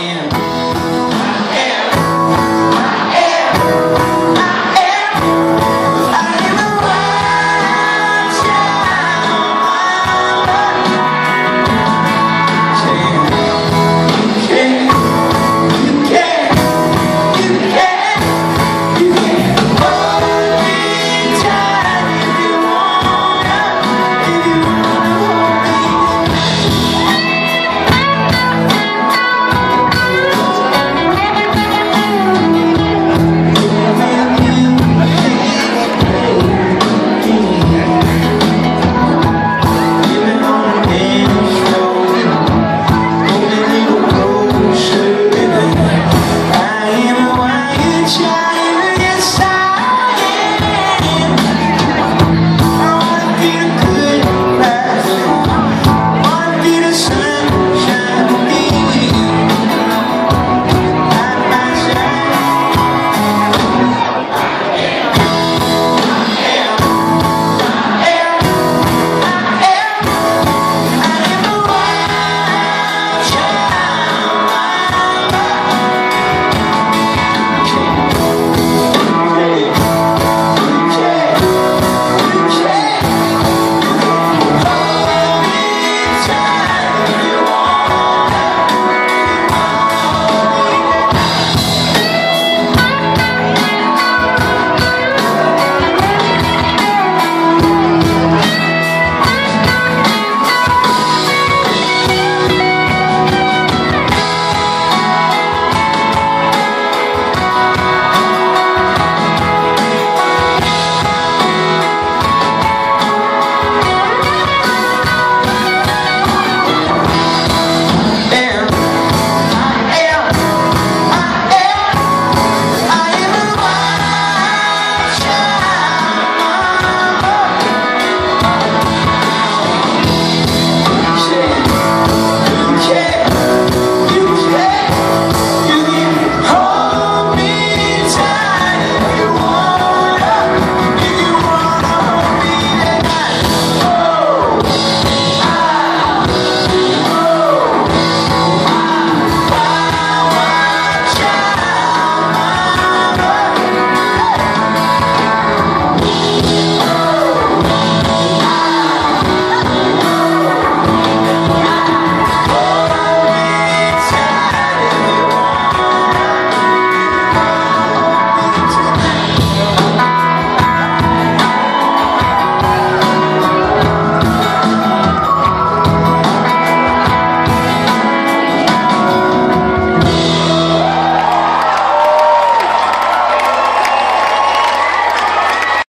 Yeah.